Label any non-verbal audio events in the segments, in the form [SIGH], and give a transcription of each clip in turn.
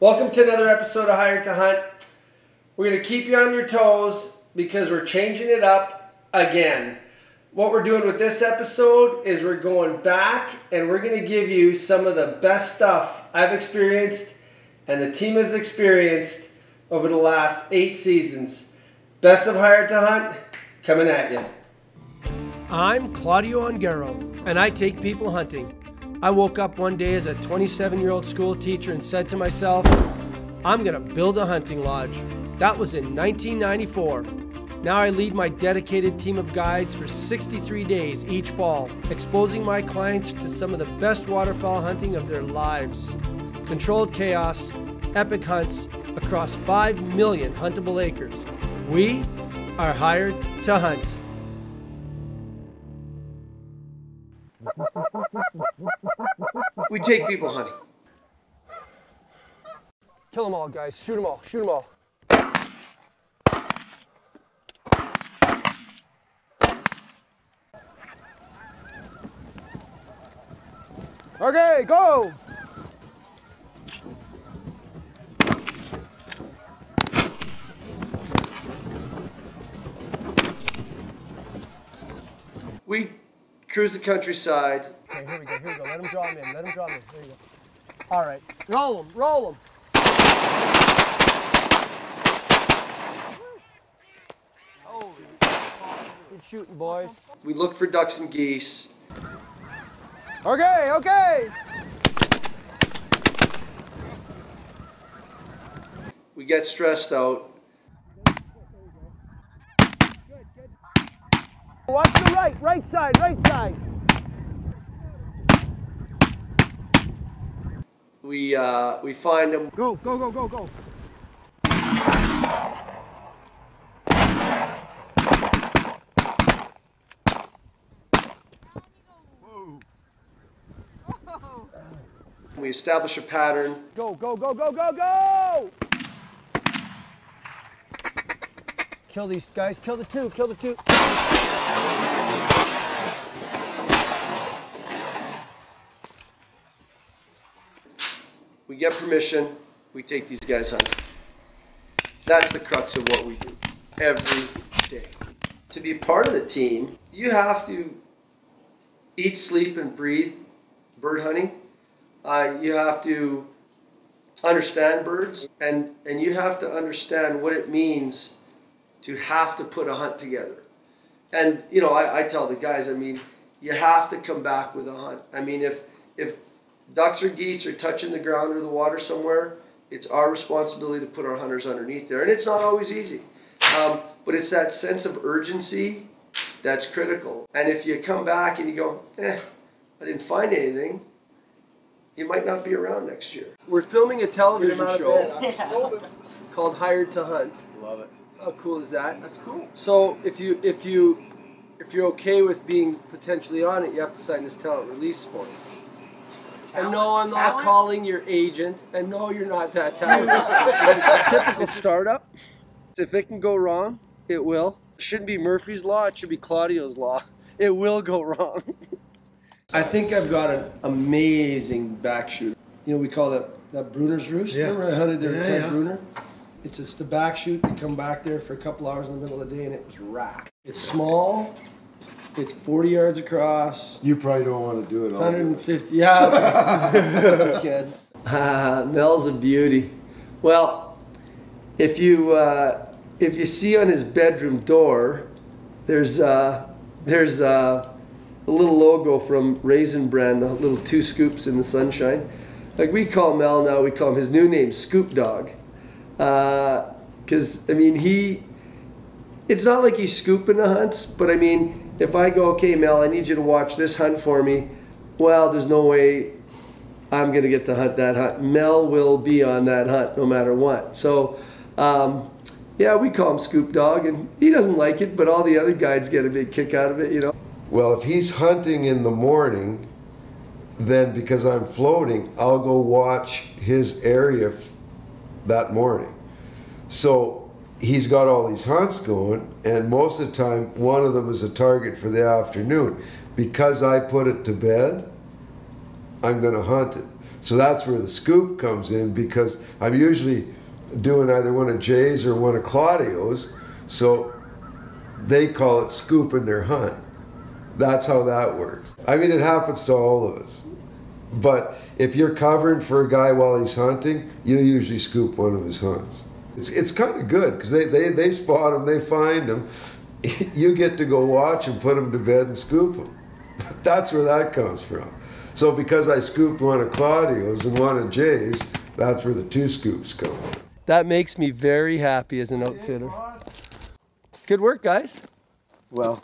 Welcome to another episode of Hired to Hunt. We're going to keep you on your toes because we're changing it up again. What we're doing with this episode is we're going back and we're going to give you some of the best stuff I've experienced and the team has experienced over the last eight seasons. Best of Hired to Hunt coming at you. I'm Claudio Ongaro, and I take people hunting. I woke up one day as a 27 year old school teacher and said to myself, I'm going to build a hunting lodge. That was in 1994. Now I lead my dedicated team of guides for 63 days each fall, exposing my clients to some of the best waterfowl hunting of their lives. Controlled chaos, epic hunts across 5 million huntable acres. We are hired to hunt. We take people hunting. Kill them all, guys. Shoot them all. Shoot them all. Okay, go! We cruise the countryside. Okay, here we go, here we go. Let him draw him in. Let him draw him in. There you go. All right. Roll him, roll him. Good shooting, boys. We look for ducks and geese. Okay, okay! We get stressed out. Watch the right, right side, right side. We uh, we find them. Go, go, go, go, go. We establish a pattern. Go, go, go, go, go, go! Kill these guys. Kill the two. Kill the two. We get permission. We take these guys hunting. That's the crux of what we do every day. To be part of the team, you have to eat, sleep, and breathe bird hunting. Uh, you have to understand birds, and, and you have to understand what it means to have to put a hunt together. And you know, I, I tell the guys, I mean, you have to come back with a hunt. I mean, if if ducks or geese are touching the ground or the water somewhere, it's our responsibility to put our hunters underneath there, and it's not always easy. Um, but it's that sense of urgency that's critical. And if you come back and you go, eh, I didn't find anything, you might not be around next year. We're filming a television show [LAUGHS] called Hired to Hunt. Love it. How cool is that? That's cool. So if you if you if you're okay with being potentially on it, you have to sign this talent release form. And no, I'm not Talent? calling your agent. And no, you're not that [LAUGHS] talented. Typical startup. If it can go wrong, it will. It shouldn't be Murphy's law. It should be Claudio's law. It will go wrong. I think I've got an amazing back shooter. You know, we call that that Bruner's roost. Yeah. Remember I hunted there with Yeah, Ted yeah. Bruner? It's just the back shoot. You come back there for a couple hours in the middle of the day, and it was rack. It's small. It's 40 yards across. You probably don't want to do it all. 150. Yeah. [LAUGHS] Kid. Ah, [LAUGHS] Mel's a beauty. Well, if you uh, if you see on his bedroom door, there's uh, there's uh, a little logo from Raisin Bran, the little two scoops in the sunshine. Like we call Mel now, we call him his new name Scoop Dog, because I mean he it's not like he's scooping the hunts, but I mean, if I go, okay, Mel, I need you to watch this hunt for me, well, there's no way I'm going to get to hunt that hunt. Mel will be on that hunt no matter what. So, um, yeah, we call him Scoop Dog, and he doesn't like it, but all the other guides get a big kick out of it, you know. Well, if he's hunting in the morning, then because I'm floating, I'll go watch his area that morning. So he's got all these hunts going, and most of the time, one of them is a target for the afternoon. Because I put it to bed, I'm going to hunt it. So that's where the scoop comes in because I'm usually doing either one of Jay's or one of Claudio's. So they call it scooping their hunt. That's how that works. I mean, it happens to all of us. But if you're covering for a guy while he's hunting, you usually scoop one of his hunts. It's, it's kind of good because they, they, they spot him, they find him. [LAUGHS] You get to go watch and put him to bed and scoop him. [LAUGHS] That's where that comes from. So because I scooped one of Claudio's and one of Jay's, that's where the two scoops come. That makes me very happy as an outfitter. Good work, guys. Well,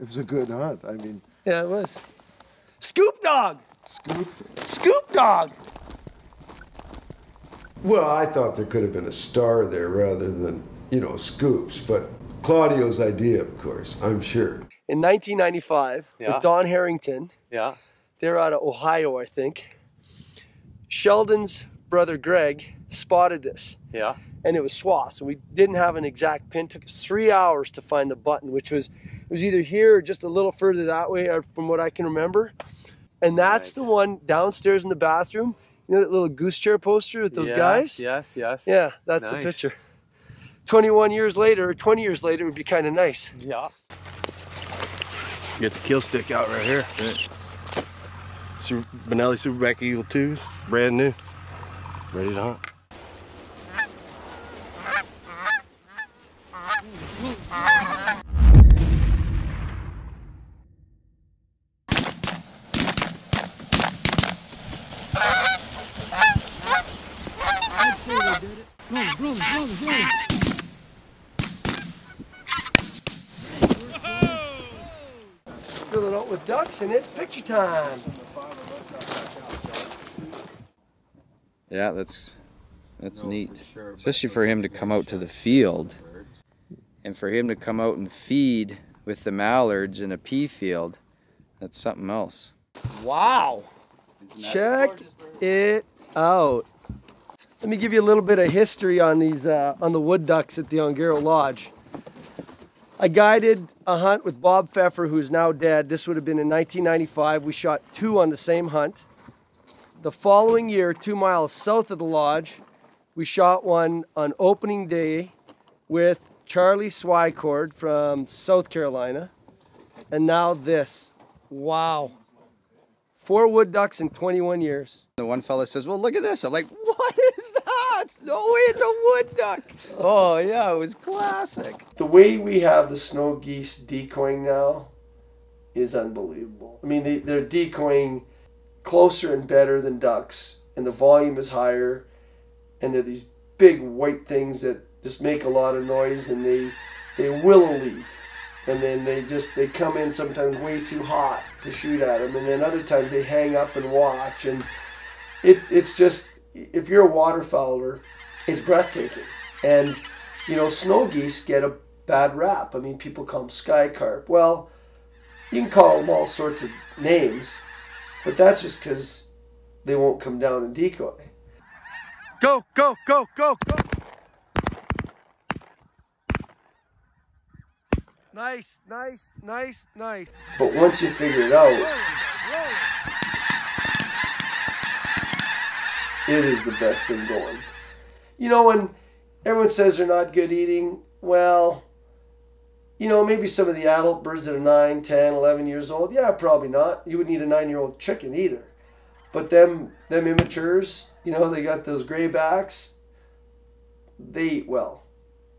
it was a good hunt. I mean, Yeah, it was. Scoop dog! Scoop. Scoop dog! Well, I thought there could have been a star there rather than, you know, scoops, but Claudio's idea, of course, I'm sure. In 1995, Yeah. with Don Harrington, Yeah. they're out of Ohio, I think. Sheldon's brother Greg spotted this, Yeah. and it was swaths. And we didn't have an exact pin. It took us three hours to find the button, which was it was either here or just a little further that way, uh, from what I can remember. And that's Nice. the one downstairs in the bathroom. You know that little goose chair poster with those yes, guys? Yes, yes. Yeah, that's the picture. 21 years later, or 20 years later, would be kind of nice. Yeah. Get the kill stick out right here. Super, Benelli Super Black Eagle 2s, brand new, ready to hunt. Fill it out and it's picture time. Yeah, that's that's neat. Especially for him to come out to the field and for him to come out and feed with the mallards in a pea field. That's something else. Wow. Check it out. Let me give you a little bit of history on these uh, on the wood ducks at the Ongaro Lodge. I guided a hunt with Bob Pfeffer, who's now dead. This would have been in 1995. We shot two on the same hunt. The following year, two miles south of the lodge, we shot one on opening day with Charlie Swycord from South Carolina. And now this. Wow. Four wood ducks in 21 years. The one fella says, "Well, look at this." I'm like, "What is that? No way, it's a wood duck." Oh yeah, it was classic. The way we have the snow geese decoying now is unbelievable. I mean, they, they're decoying closer and better than ducks, and the volume is higher, and they're these big white things that just make a lot of noise, and they they willow leaf, and then they just they come in sometimes way too hot to shoot at them, and then other times they hang up and watch, and it it's just if you're a waterfowler, it's breathtaking, and you know snow geese get a bad rap. I mean, people call them sky carp. Well, you can call them all sorts of names, but that's just because they won't come down and decoy. Go, go, go, go, go. Nice, nice, nice, nice. But once you figure it out, it is the best thing going. You know, when everyone says they're not good eating, well, you know, maybe some of the adult birds that are 9, 10, 11 years old, yeah, probably not. You would need a nine year old chicken either. But them, them immatures, you know, they got those gray backs, they eat well.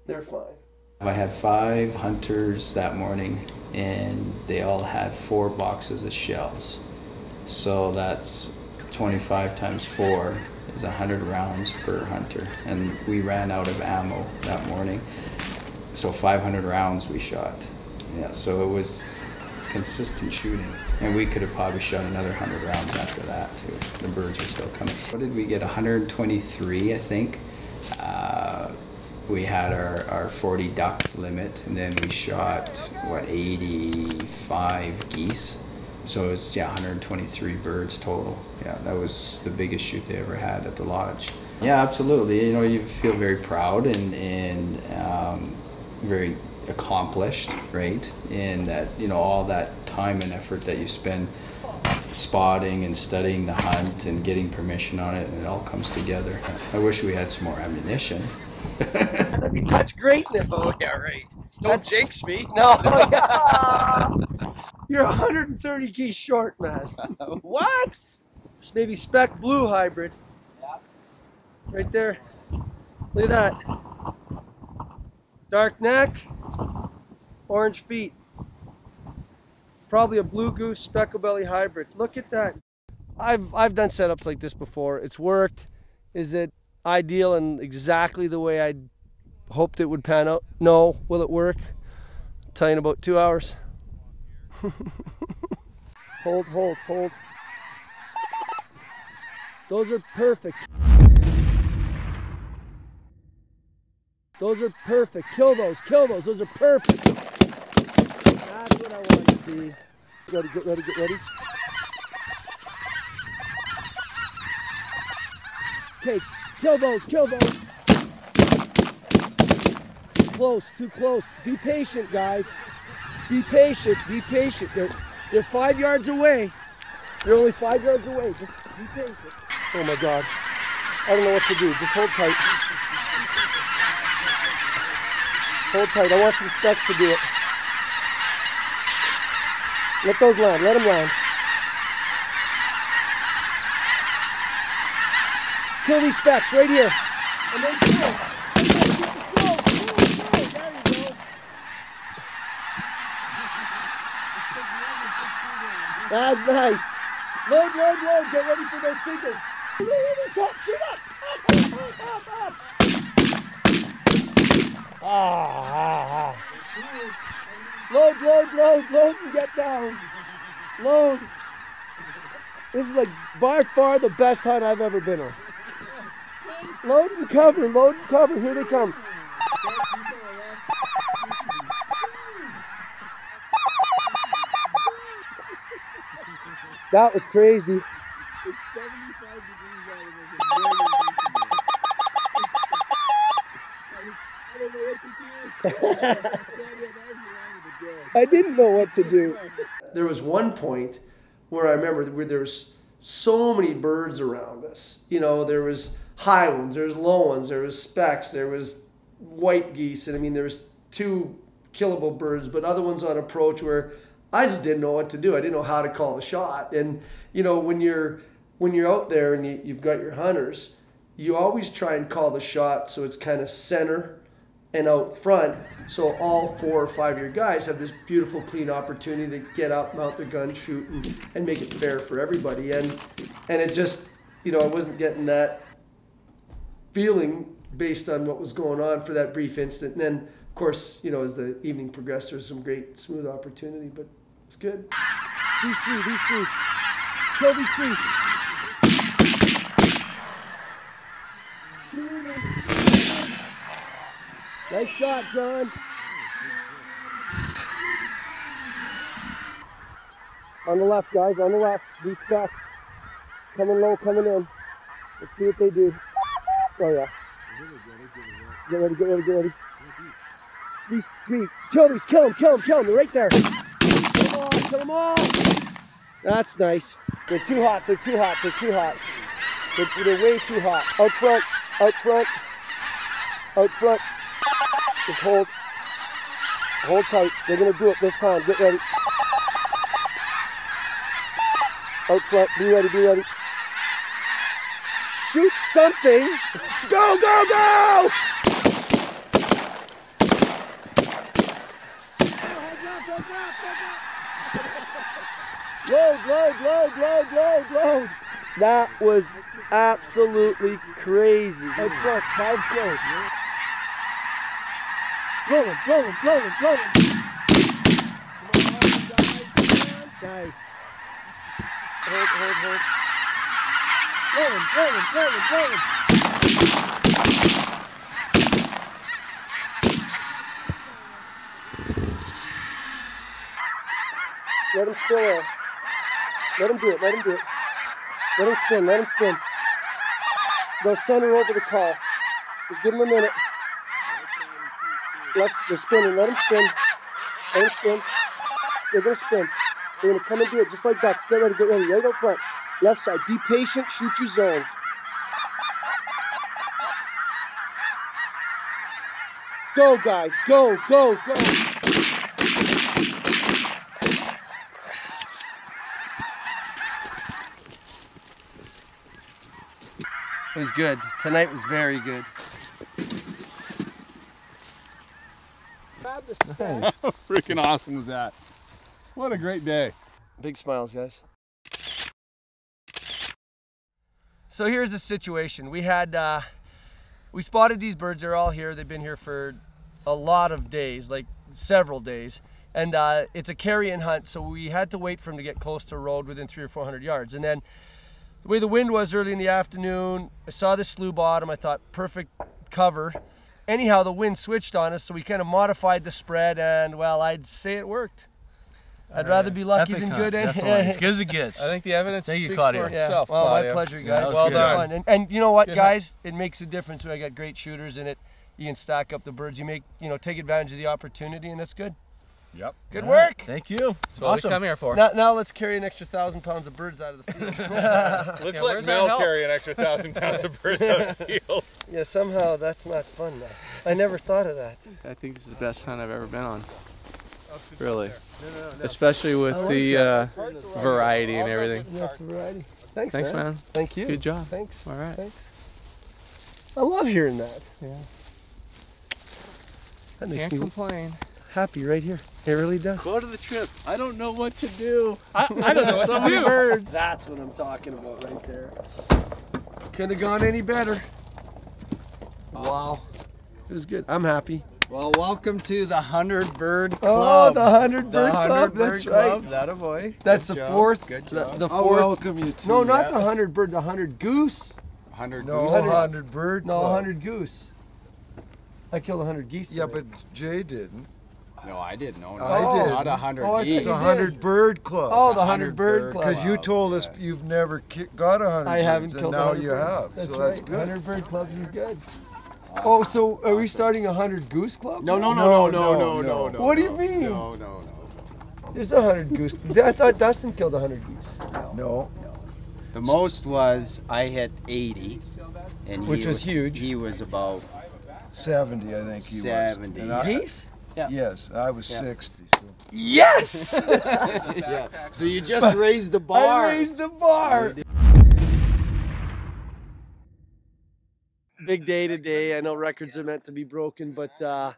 They're fine. I had five hunters that morning, and they all had four boxes of shells. So that's 25 times four is 100 rounds per hunter, and we ran out of ammo that morning. So 500 rounds we shot. Yeah, so it was consistent shooting, and we could have probably shot another 100 rounds after that too. The birds were still coming. What did we get? 123, I think. Uh, we had our, our 40 duck limit and then we shot what 85 geese? So it's yeah 123 birds total. Yeah that was the biggest shoot they ever had at the lodge. Yeah absolutely. You know you feel very proud and and um, very accomplished right? And that you know all that time and effort that you spend spotting and studying the hunt and getting permission on it, and it all comes together. I wish we had some more ammunition. Let me touch greatness. Oh yeah, right. Don't jinx me. No. [LAUGHS] You're 130 keys short, man. [LAUGHS] what? This maybe spec blue hybrid. Yeah. Right there. Look at that. Dark neck, orange feet. Probably a blue goose speckle belly hybrid. Look at that. I've I've done setups like this before. It's worked. Is it ideal and exactly the way I hoped it would pan out? No. Will it work? I'll tell you in about two hours. [LAUGHS] hold, hold, hold. Those are perfect. Those are perfect. Kill those, kill those. Those are perfect. That's what I want to see. Ready, get ready, get ready. Okay, kill those, kill those. Close, too close. Be patient, guys. Be patient, be patient. They're, they're five yards away. They're only five yards away. Just be patient. Oh my God. I don't know what to do. Just hold tight. Hold tight. I want some specs to do it. Let those land. Let them land. Kill these specs right here. And then kill. That's nice. Load, load, load. Get ready for those singles. Top, shoot up. Up, up, up, up, ah, ah. Load, load, load, load, and get down. Load. This is like by far the best hunt I've ever been on. Load and cover, load and cover. Here they come. That was crazy. It's 75 degrees out and there's I don't know what to do. Of. I didn't know what to do. There was one point where I remember where there was so many birds around us. You know, there was high ones, there was low ones, there was specks, there was white geese, and I mean there was two killable birds, but other ones on approach where I just didn't know what to do. I didn't know how to call the shot. And you know, when you're when you're out there and you, you've got your hunters, you always try and call the shot so it's kind of center and out front. So all four or five of your guys have this beautiful, clean opportunity to get up, mount their gun, shoot, and, and make it fair for everybody. And and it just, you know, I wasn't getting that feeling based on what was going on for that brief instant. And then, of course, you know, as the evening progressed, there's some great smooth opportunity, but it's good. These three, these three. Kill these three. Nice shot, John. On the left, guys, on the left. These specs. Coming low, coming in. Let's see what they do. Oh, yeah. Get ready, get ready, get ready. These three. Kill these, kill them, kill them, kill them. They're right there. Them all, kill them all. That's nice. They're too hot, they're too hot, they're too hot. They're, they're way too hot. Out front, out front, out front. Just hold. Hold tight. They're gonna do it this time. Get ready. Out front. Be ready. Be ready. Shoot something. Go, go, go! Load, load, load, load, load, load. That was absolutely crazy. Five slow. Roll him, roll him, roll him, roll him. Nice. Hold, hold, hold. Roll him, roll him, roll him, roll him. Let him spill there. Let him do it, let him do it. Let him spin, let him spin. Go center over the call. Just give him a minute. Let's, they're spinning. Let them spin. Let them spin. They're gonna spin. We're gonna come and do it just like ducks. Get ready, get ready. Right up front. Left side. Be patient. Shoot your zones. Go, guys. Go, go, go. It was good. Tonight was very good. How [LAUGHS] freaking awesome was that. What a great day. Big smiles, guys. So here's the situation. We had uh, we spotted these birds. They're all here. They've been here for a lot of days, like several days. And uh, it's a carrion hunt, so we had to wait for them to get close to the road within three or four hundred yards. And then the way the wind was early in the afternoon, I saw the slough bottom. I thought perfect cover. Anyhow, the wind switched on us, so we kind of modified the spread, and well, I'd say it worked. I'd rather be lucky Epic than hunt, good. definitely. As good as it gets. [LAUGHS] I think the evidence Thank you, speaks Claudio. for Yeah. itself. Well, my pleasure, guys. that was Well good. done. And, and you know what, Good hunt. guys? It makes a difference when I got great shooters in it. You can stack up the birds. You make, you know, take advantage of the opportunity, and that's good. Yep. Good All right. work. Thank you. That's what we come here for. Now, now let's carry an extra thousand pounds of birds out of the field. [LAUGHS] [LAUGHS] Let's Yeah, let Mel carry an extra thousand pounds of birds out of the field. yeah, somehow that's not fun. Now. I never thought of that. I think this is the best hunt I've ever been on. Really. Especially with I like the uh, variety and everything. That's a variety. Thanks, Thanks, man. man. Thank you. Good job. Thanks. All right. Thanks. I love hearing that. Yeah. That makes Can't me complain. happy right here. It really does. Go to the trip. I don't know what to do. I, I don't know what [LAUGHS] to do. Birds. That's what I'm talking about right there. Couldn't have gone any better. Wow. It was good. I'm happy. Well, welcome to the Hundred Bird Club. Oh, the 100 bird 100 club. Bird That's Club. right. That a boy. That's Good the job. fourth. Good the- job. The, I'll welcome you to No, not that. the 100 bird, the 100 goose. Hundred No, goose. 100 bird No, club. 100 goose. I killed 100 geese. Yeah, today. but Jay didn't. No, I didn't know. I no. did. Not a hundred Oh, geese. It's a 100 bird club. Oh, the a 100 bird bird club. Because you Club, told us yeah. you've never got a hundred. I haven't birds, and killed now you birds. have, That's so right. that's good. 100 bird clubs is good. Oh, so are we starting a 100 goose club? No, no, No, no, no, no, no, no, no, no. no. What do you mean? No, no, no. There's a 100 goose. I thought Dustin killed a 100 geese. No. The most was I hit 80, and he Which was huge. He was about 70, I think he 70. was. And I- Geese? Yes, I was Yeah. 60. So. Yes! [LAUGHS] yeah. So you just [LAUGHS] raised the bar. I raised the bar. Big day today. I know records are meant to be broken, but uh,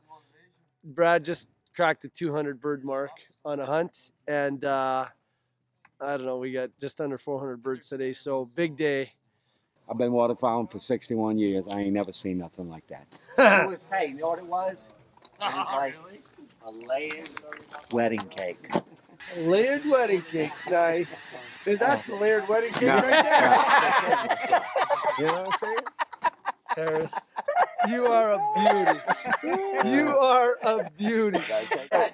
Brad just cracked the 200 bird mark on a hunt, and uh, I don't know. We got just under 400 birds today, so big day. I've been waterfowling for 61 years. I ain't never seen nothing like that. [LAUGHS] it was, hey, you know what it was? It was [LAUGHS] like a layered wedding cake. [LAUGHS] Layered wedding cake, nice. Dude, that's the layered wedding cake right there. You know what I'm saying? Harris, you are a beauty. You are a beauty.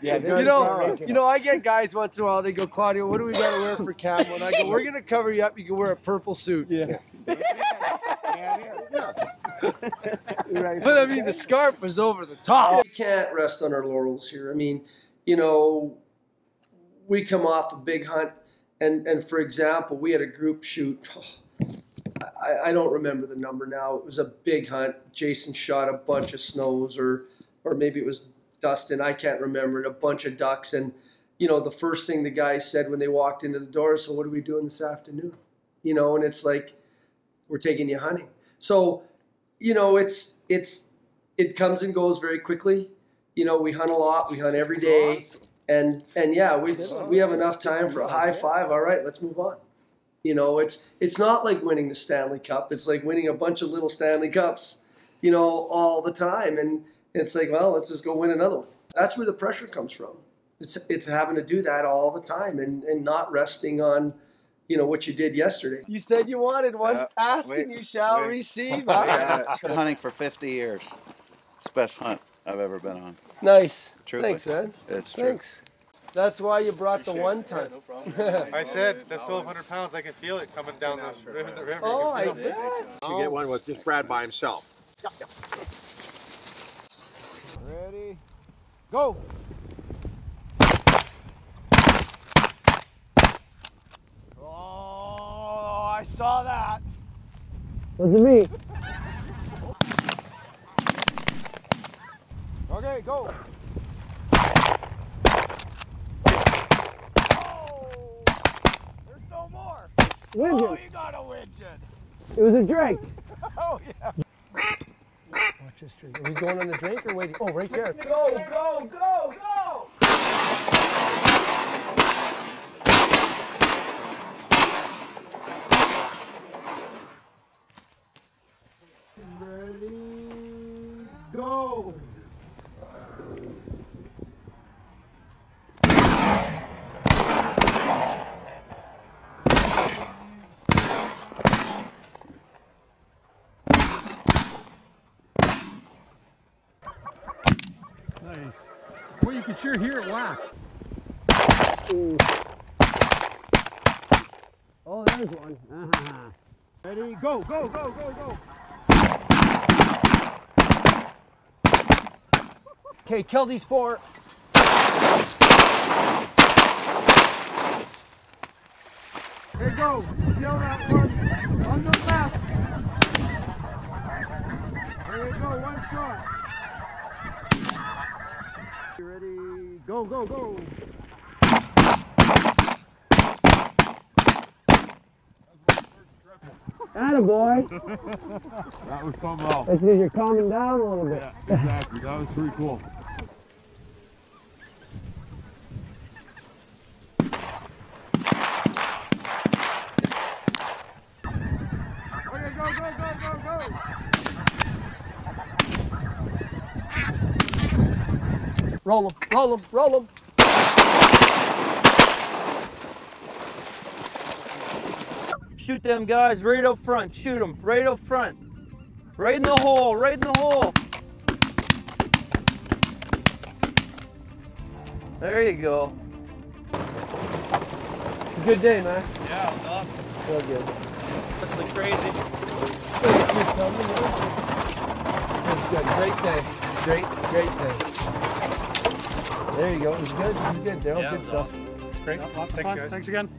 Yeah, You know, you know, I get guys once in a while. They go, Claudio, what do we got to wear for camo? And I go, we're gonna cover you up. You can wear a purple suit. Yeah. But I mean, the scarf was over the top. We can't rest on our laurels here. I mean, you know, we come off a big hunt, and and for example, we had a group shoot. Oh, I, I don't remember the number now. It was a big hunt. Jason shot a bunch of snows, or or maybe it was Dustin. I can't remember. And a bunch of ducks, and you know, the first thing the guy said when they walked into the door, "So what are we doing this afternoon?" You know, and it's like, we're taking you hunting. So, you know, it's it's it comes and goes very quickly. You know, we hunt a lot. We hunt every day, and and yeah, we we have enough time for a high five. All right, let's move on. You know, it's it's not like winning the Stanley Cup. It's like winning a bunch of little Stanley Cups. You know, all the time, and it's like, well, let's just go win another one. That's where the pressure comes from. It's it's having to do that all the time, and and not resting on. You know what you did yesterday. You said you wanted one. Yeah, Ask wait, and you shall wait. receive. [LAUGHS] Yeah, I've been hunting for 50 years. It's the best hunt I've ever been on. Nice. Truly. Thanks, man. It's true. That's why you brought Appreciate the one ton. Yeah, no I said, [LAUGHS] that's 1,200 pounds. I can feel it coming down the, the river. Oh, I bet. You get oh. one with just Brad by himself. Ready, go. Oh, I saw that. Was it me. okay, go. Widgeon. Oh, you got a widgeon. It was a drink. [LAUGHS] Oh, yeah. Watch this drink. Are we going on the drink or waiting? Oh, right there. Go, go, go, go. Ready, go. Nice. Well, you can sure hear it whack. Oh, there's one. Uh-huh. Ready, go, go, go, go, go. Okay, kill these four. Here go. Kill that one on the left. There you go, one shot. You ready? Go, go, go. Attaboy. [LAUGHS] That was something else. That's because you're calming down a little bit. Yeah, exactly. That was pretty cool. Okay, go, go, go, go, go. Roll them, roll them, roll them. Shoot them guys right up front. Shoot them right up front. Right in the hole. Right in the hole. There you go. It's a good day, man. Yeah, it's awesome. Real good. This is crazy. This is good. Great day. Great, great day. There you go. It was good. It was good. Daryl. Yeah, good stuff. awesome. Great. Thanks, guys. Thanks again.